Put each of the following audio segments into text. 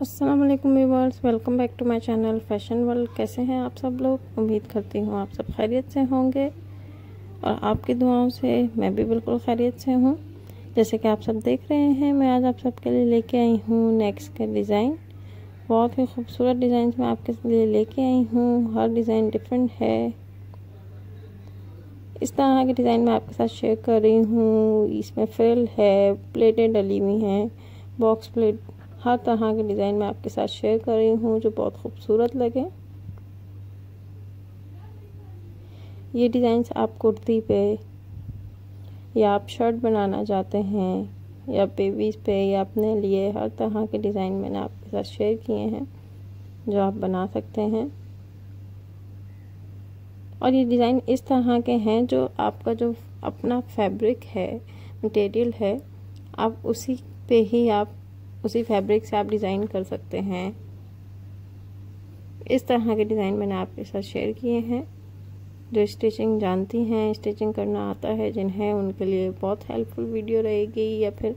वालेकुम viewers welcome back to my channel fashion world कैसे हैं आप सब लोग? उम्मीद करती हूँ आप सब खैरियत से होंगे और आपकी दुआओं से मैं भी बिल्कुल खैरियत से हूँ। जैसे कि आप सब देख रहे हैं, मैं आज आप सबके लिए लेके आई हूँ नेक्स के डिज़ाइन बहुत ही खूबसूरत डिज़ाइन मैं आपके लिए लेके आई हूँ। हर डिज़ाइन डिफरेंट है। इस तरह के डिज़ाइन मैं आपके साथ शेयर कर रही हूँ। इसमें फ्रिल है प्लेटें डली हुई हैं बॉक्स प्लेट हर तरह के डिज़ाइन मैं आपके साथ शेयर कर रही हूँ जो बहुत खूबसूरत लगे। ये डिज़ाइन आप कुर्ती पे या आप शर्ट बनाना चाहते हैं या बेबीज़ पे या अपने लिए, हर तरह के डिज़ाइन मैंने आपके साथ शेयर किए हैं जो आप बना सकते हैं। और ये डिज़ाइन इस तरह के हैं जो आपका जो अपना फैब्रिक है, मटेरियल है, आप उसी पे ही आप उसी फैब्रिक से आप डिज़ाइन कर सकते हैं। इस तरह के डिज़ाइन मैंने आपके साथ शेयर किए हैं। जो स्टिचिंग जानती हैं स्टिचिंग करना आता है, जिन्हें उनके लिए बहुत हेल्पफुल वीडियो रहेगी, या फिर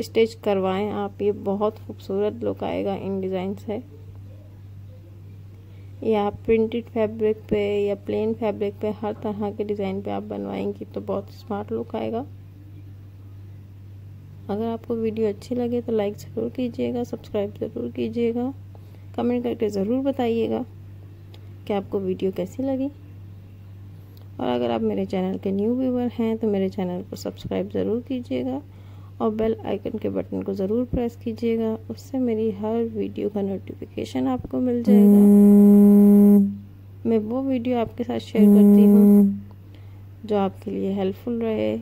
स्टिच करवाएँ, आप ये बहुत खूबसूरत लुक आएगा इन डिज़ाइन से। या प्रिंटेड फैब्रिक पे या प्लेन फैब्रिक पे हर तरह के डिज़ाइन पे आप बनवाएँगी तो बहुत स्मार्ट लुक आएगा। अगर आपको वीडियो अच्छी लगे तो लाइक ज़रूर कीजिएगा, सब्सक्राइब ज़रूर कीजिएगा, कमेंट करके ज़रूर बताइएगा कि आपको वीडियो कैसी लगी। और अगर आप मेरे चैनल के न्यू व्यूवर हैं तो मेरे चैनल को सब्सक्राइब ज़रूर कीजिएगा और बेल आइकन के बटन को ज़रूर प्रेस कीजिएगा, उससे मेरी हर वीडियो का नोटिफिकेशन आपको मिल जाएगा। मैं वो वीडियो आपके साथ शेयर करती हूँ जो आपके लिए हेल्पफुल रहे।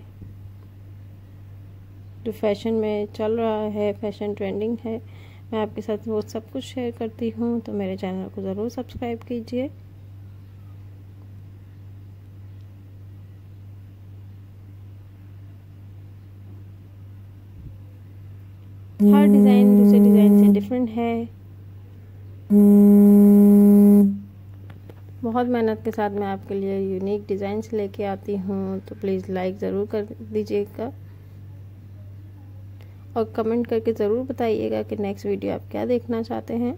जो फ़ैशन में चल रहा है, फ़ैशन ट्रेंडिंग है, मैं आपके साथ वो सब कुछ शेयर करती हूँ तो मेरे चैनल को ज़रूर सब्सक्राइब कीजिए। हर डिज़ाइन दूसरे डिज़ाइन से डिफरेंट है। बहुत मेहनत के साथ मैं आपके लिए यूनिक डिज़ाइंस लेके आती हूँ तो प्लीज़ लाइक ज़रूर कर दीजिएगा। और कमेंट करके ज़रूर बताइएगा कि नेक्स्ट वीडियो आप क्या देखना चाहते हैं।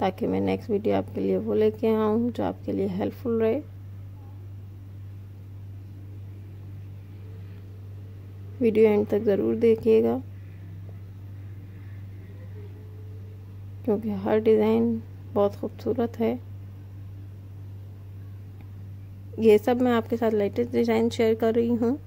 ताकि मैं नेक्स्ट वीडियो आपके लिए वो लेके आऊँ जो आपके लिए हेल्पफुल रहे। वीडियो एंड तक ज़रूर देखिएगा। क्योंकि हर डिज़ाइन बहुत खूबसूरत है। ये सब मैं आपके साथ लेटेस्ट डिज़ाइन शेयर कर रही हूँ।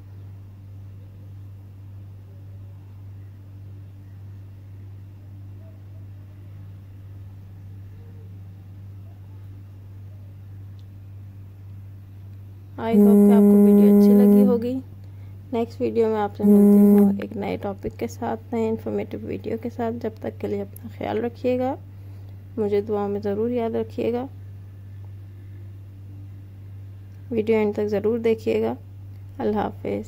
आई होप कि आपको वीडियो अच्छी लगी होगी। नेक्स्ट वीडियो में आपसे मिलती हूँ एक नए टॉपिक के साथ नए इन्फॉर्मेटिव वीडियो के साथ। जब तक के लिए अपना ख्याल रखिएगा। मुझे दुआ में ज़रूर याद रखिएगा। वीडियो एंड तक ज़रूर देखिएगा। अल्लाह हाफिज़।